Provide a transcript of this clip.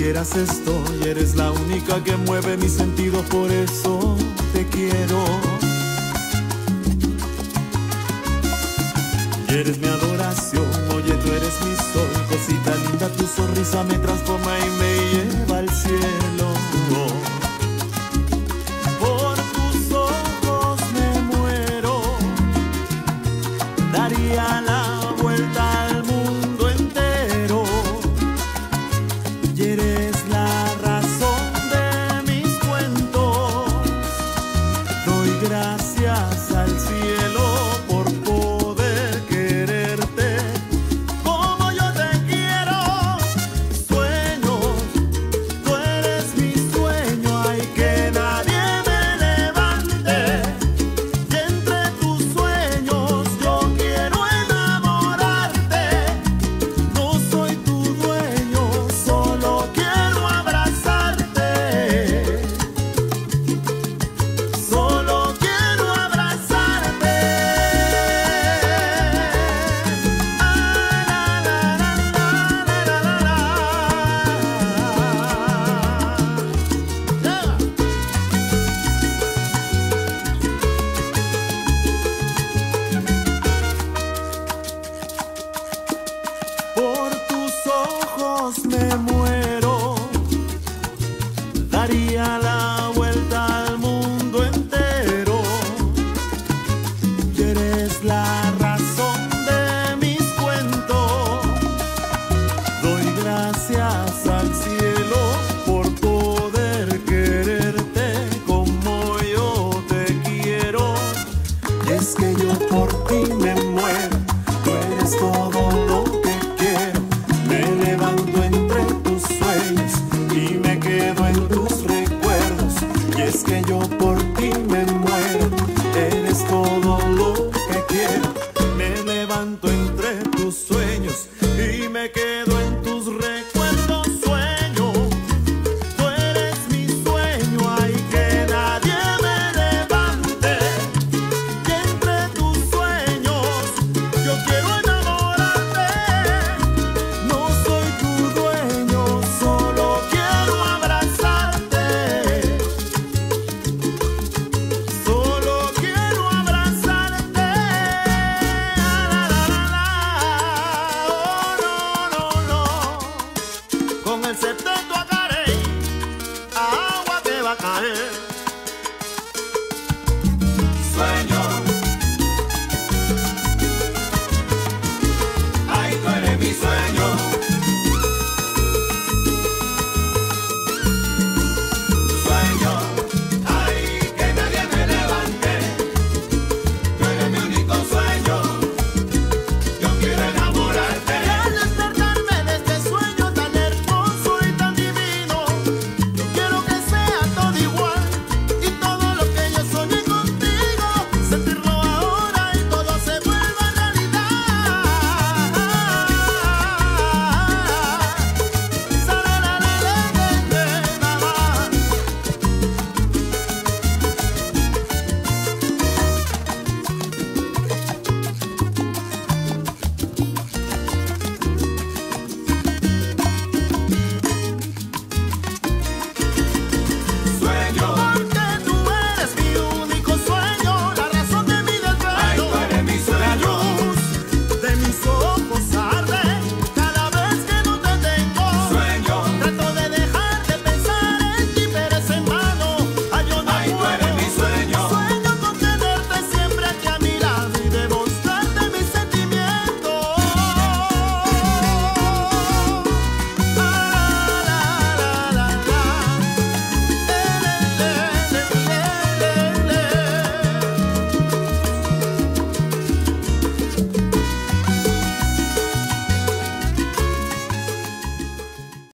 quieras estoy, eres la única que mueve mis sentidos, por eso te quiero. Eres mi adoración, oye tú eres mi sol, cosita linda, tu sonrisa me transforma me muero, daría la vuelta al mundo entero. Y eres la razón de mis cuentos, doy gracias a Es que yo por ti me muero, eres todo lo que quiero. Me levanto entre tus sueños y me quedo en tus recuerdos.